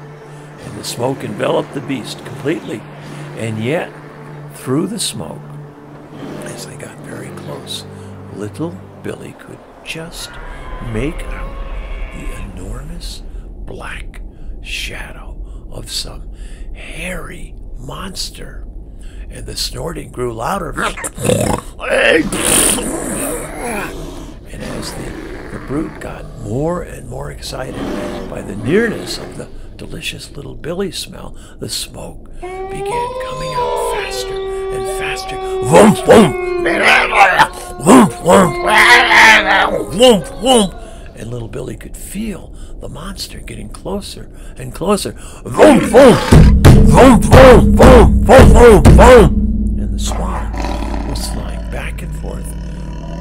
And the smoke enveloped the beast completely and yet, through the smoke, as they got very close, little Billy could just make out the enormous black shadow of some hairy monster. And the snorting grew louder. and as the, the brute got more and more excited by the nearness of the delicious little Billy smell, the smoke began coming out faster and faster. Whoomp, whoomp. Whoomp, whoomp. Whoomp, whoomp. And little Billy could feel the monster getting closer and closer. Vroom, vroom. Vroom, vroom, vroom, vroom, vroom, vroom. And the swan was flying back and forth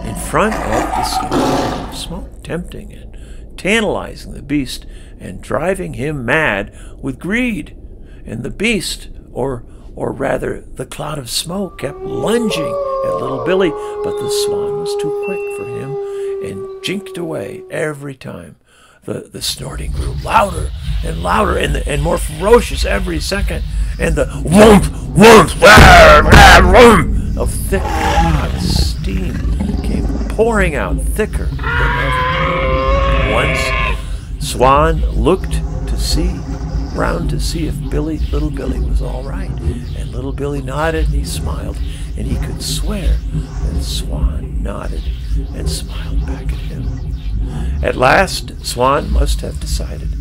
in front of the smoke, tempting it, tantalizing the beast and driving him mad with greed. and the beast, or or rather the cloud of smoke, kept lunging at little Billy, but the swan was too quick for him and jinked away every time. The, the snorting grew louder and louder and, the, and more ferocious every second, and the whoomp, whoomp, wah, whoomp of thick hot steam came pouring out thicker than ever. Once, Swan looked to see round to see if Billy, little Billy, was all right. And little Billy nodded and he smiled, and he could swear that Swan nodded and smiled back at him. At last, Swan must have decided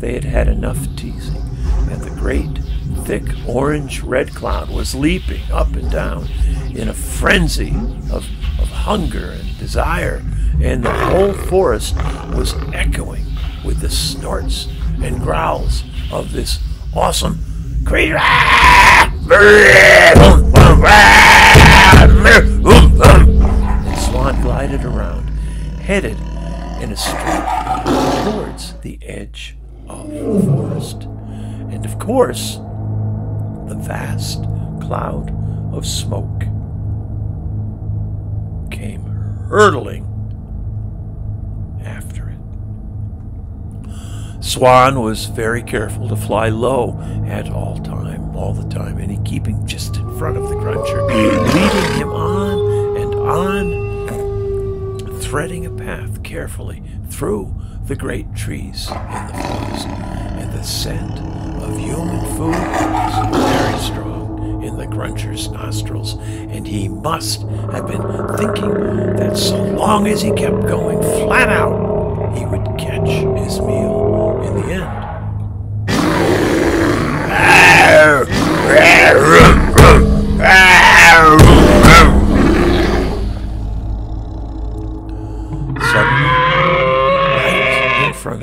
they had had enough teasing, and the great, thick orange red cloud was leaping up and down in a frenzy of, of hunger and desire, and the whole forest was echoing with the snorts and growls of this awesome creature. And Swan glided around, headed straight towards the edge of the forest. And of course, the vast cloud of smoke came hurtling after it. Swan was very careful to fly low at all time, all the time, and he keeping just in front of the gruncher, leading him on and on, threading path carefully through the great trees in the forest. And the scent of human food was very strong in the gruncher's nostrils, and he must have been thinking that so long as he kept going flat out, he would catch his meal in the end.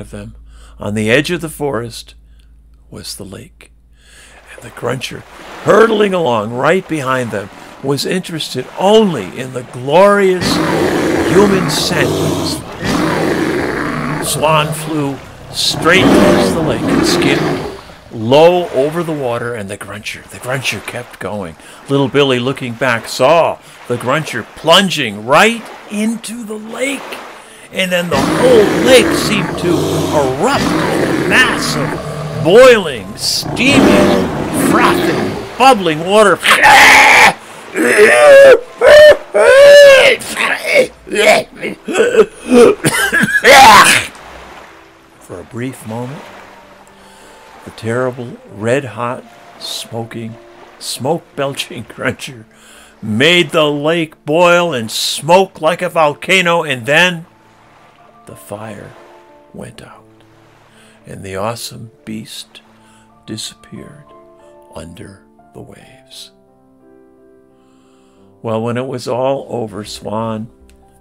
Them, on the edge of the forest, was the lake. And the gruncher, hurtling along right behind them, was interested only in the glorious human scent Swan flew straight towards the lake and skimmed low over the water, and the gruncher, the gruncher kept going. Little Billy, looking back, saw the gruncher plunging right into the lake. And then the whole lake seemed to erupt in a mass of boiling, steaming, frothing, bubbling water. For a brief moment, the terrible, red hot, smoking, smoke belching gruncher made the lake boil and smoke like a volcano, and then the fire went out, and the awesome beast disappeared under the waves. Well, when it was all over, Swan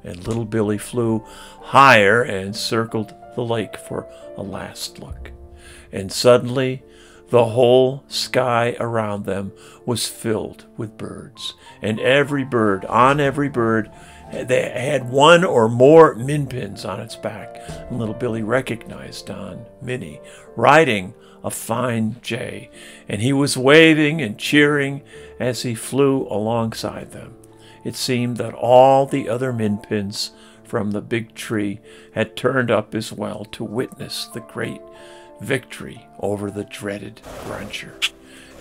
and little Billy flew higher and circled the lake for a last look. And suddenly, the whole sky around them was filled with birds. And every bird, on every bird, they had one or more minpins on its back. And little Billy recognized Don Mini riding a fine jay, and he was waving and cheering as he flew alongside them. It seemed that all the other minpins from the big tree had turned up as well to witness the great victory over the dreaded gruncher.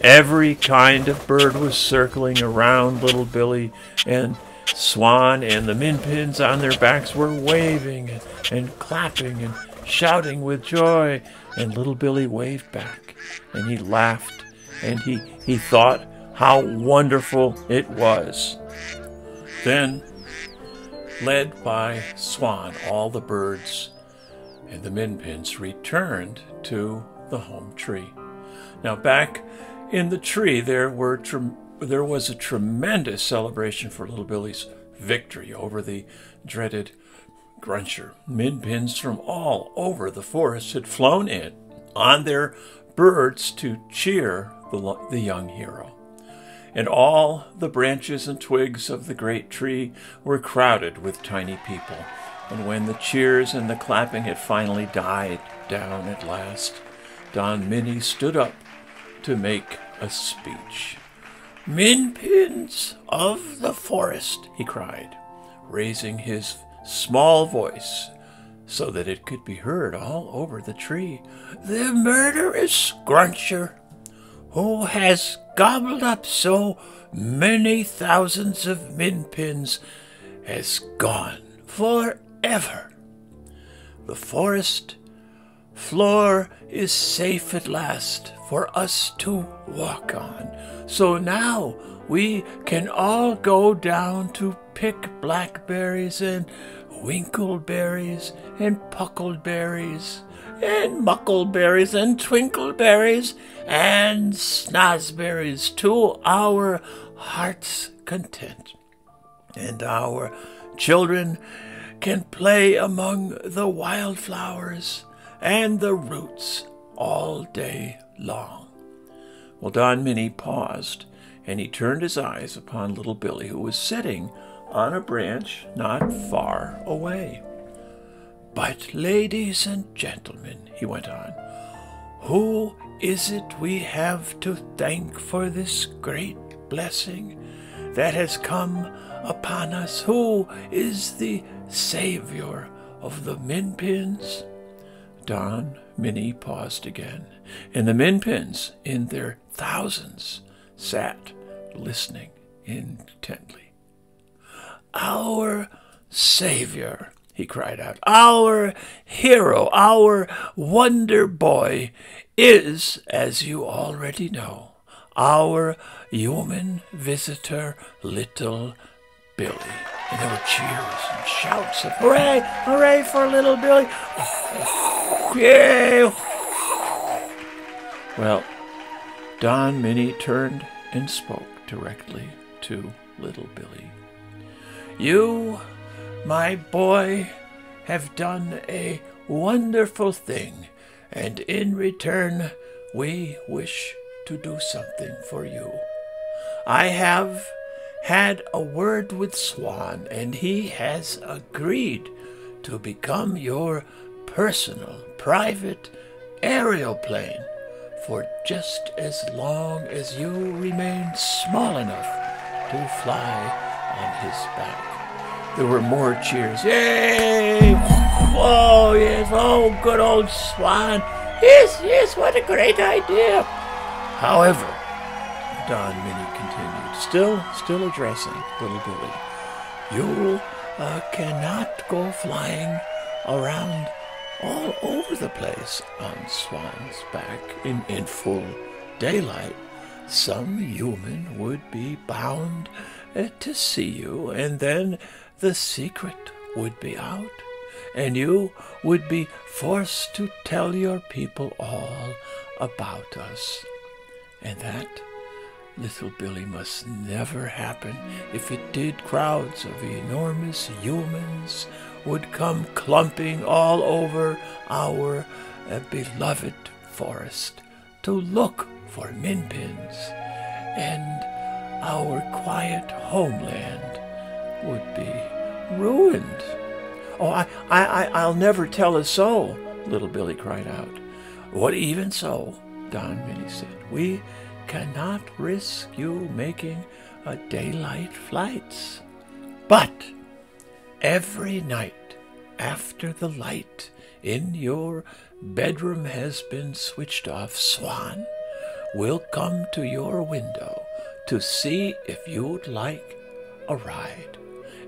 Every kind of bird was circling around little Billy, and Swan and the minpins on their backs were waving and, clapping and shouting with joy. And little Billy waved back, and he laughed, and he, he thought how wonderful it was. Then, led by Swan, all the birds and the minpins returned to the home tree. Now, back in the tree, there were trem- there was a tremendous celebration for little Billy's victory over the dreaded Gruncher. Minpins from all over the forest had flown in on their birds to cheer the, the young hero. And all the branches and twigs of the great tree were crowded with tiny people. And when the cheers and the clapping had finally died down at last, Don Mini stood up to make a speech. Minpins of the forest, he cried, raising his small voice so that it could be heard all over the tree. The murderous scruncher who has gobbled up so many thousands of minpins has gone forever. The forest floor is safe at last for us to walk on. So now we can all go down to pick blackberries and winkleberries and puckleberries and muckleberries and twinkleberries and snozberries to our heart's content. And our children can play among the wildflowers and the roots all day long. Well, Don Mini paused, and he turned his eyes upon little Billy, who was sitting on a branch not far away. But, ladies and gentlemen, he went on, who is it we have to thank for this great blessing that has come upon us? Who is the Savior of the Minpins? Don Mini paused again, and the Minpins, in their thousands, sat listening intently. Our Savior, he cried out, our hero, our wonder boy, is, as you already know, our human visitor, little Billy. And there were cheers and shouts of hooray, hooray for little Billy. Yay! Well, Don Mini turned and spoke directly to little Billy. You, my boy, have done a wonderful thing, and in return we wish to do something for you. I have had a word with Swan, and he has agreed to become your personal, private aerial plane for just as long as you remain small enough to fly on his back. There were more cheers. Yay! Oh, yes. Oh, good old Swan. Yes, yes, what a great idea. However, Don Mini continued, still, still addressing little Billy, you uh, cannot go flying around all over the place on Swan's back in, in full daylight. Some human would be bound uh, to see you, and then the secret would be out, and you would be forced to tell your people all about us. And that, little Billy, must never happen. If it did, crowds of enormous humans would come clumping all over our uh, beloved forest to look for minpins, and our quiet homeland would be ruined. Oh, I, I, I'll never tell a soul, little Billy cried out. What even so, Don Mini said, we cannot risk you making a daylight flights. But every night after the light in your bedroom has been switched off, Swan will come to your window to see if you'd like a ride.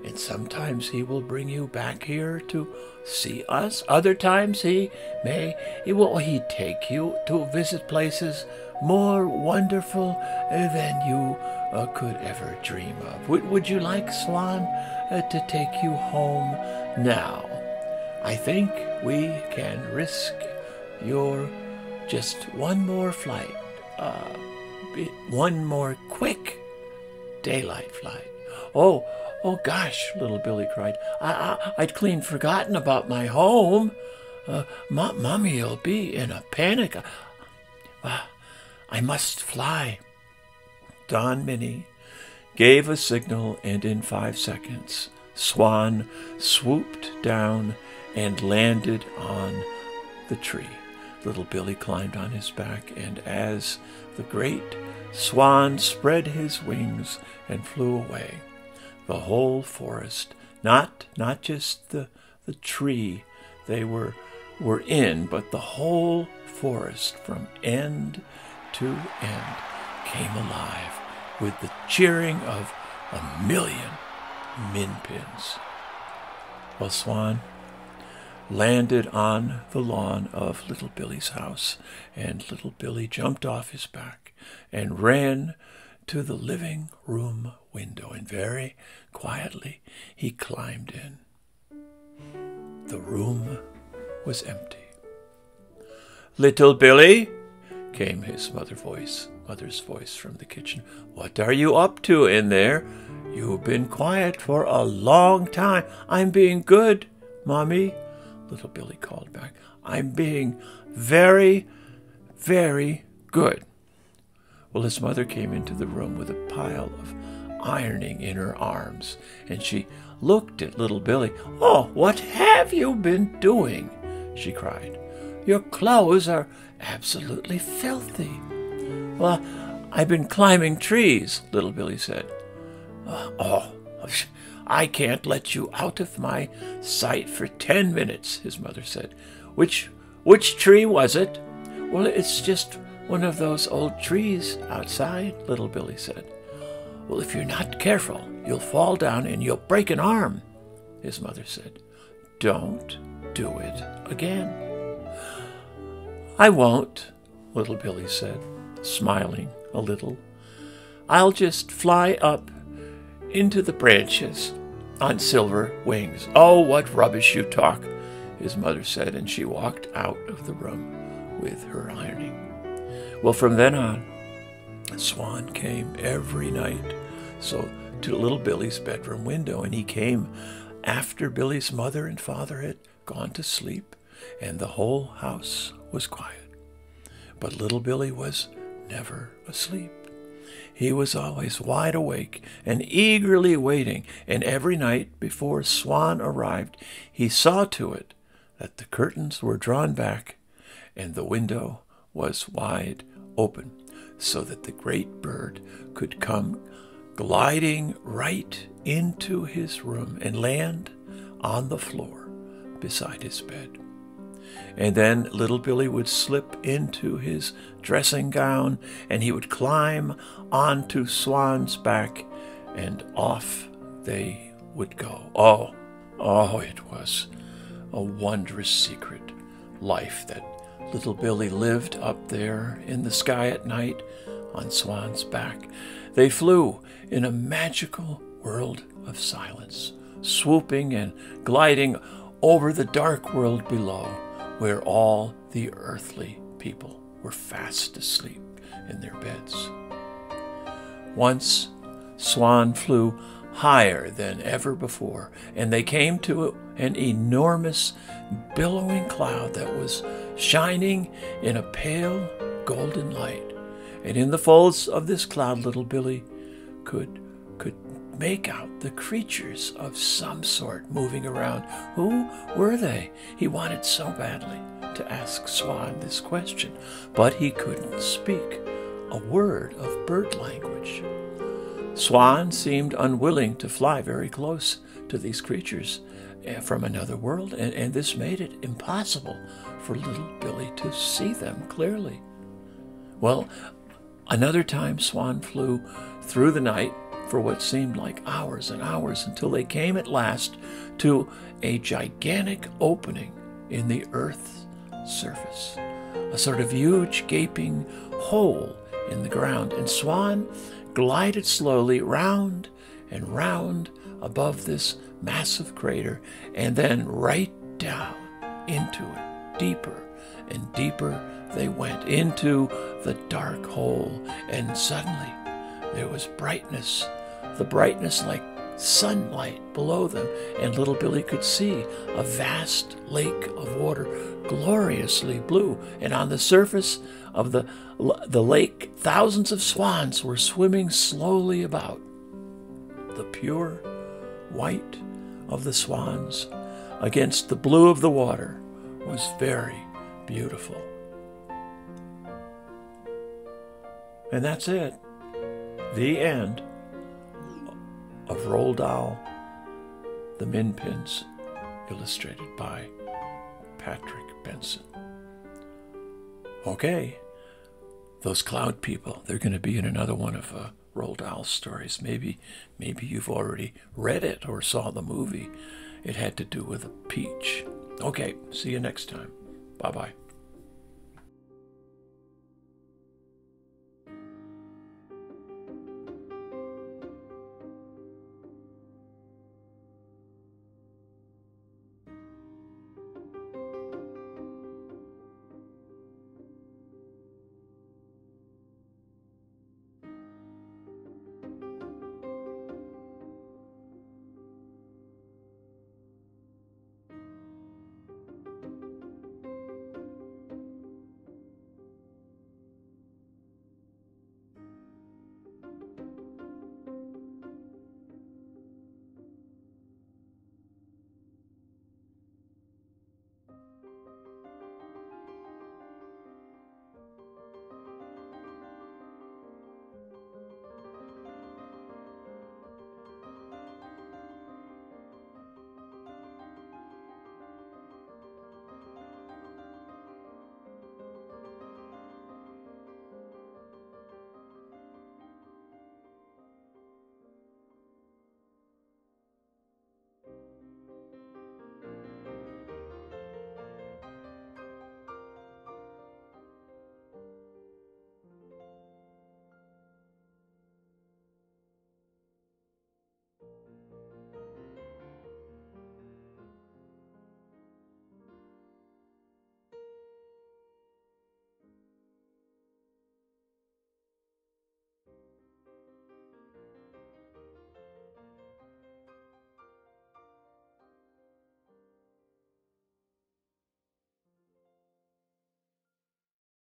And sometimes he will bring you back here to see us. Other times he may he will he take you to visit places more wonderful than you uh, could ever dream of. Would, you like Swan uh, to take you home now? I think we can risk your just one more flight, uh, one more quick daylight flight. Oh, oh gosh, little Billy cried. I, I, would clean forgotten about my home. Uh, Mommy'll be in a panic. Uh, I must fly. Don Mini gave a signal, and in five seconds, Swan swooped down and landed on the tree. little Billy climbed on his back, and as the great swan spread his wings and flew away, the whole forest, not not just the the tree they were were in, but the whole forest from end to end came alive with the cheering of a million minpins. Well, Swan landed on the lawn of little Billy's house, and little Billy jumped off his back and ran to the living room window, and very quietly he climbed in. The room was empty. Little Billy, came his mother voice, mother's voice from the kitchen. What are you up to in there? You've been quiet for a long time. I'm being good, Mommy, little Billy called back. I'm being very, very good. Well, his mother came into the room with a pile of ironing in her arms, and she looked at little Billy. Oh, what have you been doing? she cried. Your clothes are absolutely filthy. Well, I've been climbing trees, little Billy said. Uh, oh, I can't let you out of my sight for ten minutes, his mother said. Which which tree was it? Well, it's just one of those old trees outside, little Billy said. Well, if you're not careful, you'll fall down and you'll break an arm, his mother said. Don't do it again. I won't, little Billy said, smiling a little. I'll just fly up into the branches on silver wings. Oh, what rubbish you talk, his mother said, and she walked out of the room with her ironing. Well, from then on, Swan came every night so to little Billy's bedroom window, and he came after Billy's mother and father had gone to sleep, and the whole house was quiet. But little Billy was never asleep. He was always wide awake and eagerly waiting, and every night before Swan arrived, he saw to it that the curtains were drawn back and the window was wide open so that the great bird could come gliding right into his room and land on the floor beside his bed. And then little Billy would slip into his dressing gown and he would climb onto Swan's back and off they would go. Oh, oh, it was a wondrous secret life that little Billy lived up there in the sky at night on Swan's back. They flew in a magical world of silence, swooping and gliding over the dark world below, where all the earthly people were fast asleep in their beds. Once, Swan flew higher than ever before, and they came to an enormous billowing cloud that was shining in a pale golden light. And in the folds of this cloud, little Billy could make out the creatures of some sort moving around. Who were they? He wanted so badly to ask Swan this question, but he couldn't speak a word of bird language. Swan seemed unwilling to fly very close to these creatures eh, from another world, and, and this made it impossible for little Billy to see them clearly. Well, another time Swan flew through the night for what seemed like hours and hours until they came at last to a gigantic opening in the earth's surface, a sort of huge gaping hole in the ground, and Swan glided slowly round and round above this massive crater and then right down into it, deeper and deeper they went into the dark hole, and suddenly there was brightness, the brightness like sunlight below them, and little Billy could see a vast lake of water, gloriously blue, and on the surface of the, the lake, thousands of swans were swimming slowly about. The pure white of the swans against the blue of the water was very beautiful. And that's it. The end of Roald Dahl, The Minpins, illustrated by Patrick Benson. Okay, those cloud people, they're going to be in another one of uh, Roald Dahl's stories. Maybe, maybe you've already read it or saw the movie. It had to do with a peach. Okay, see you next time. Bye bye.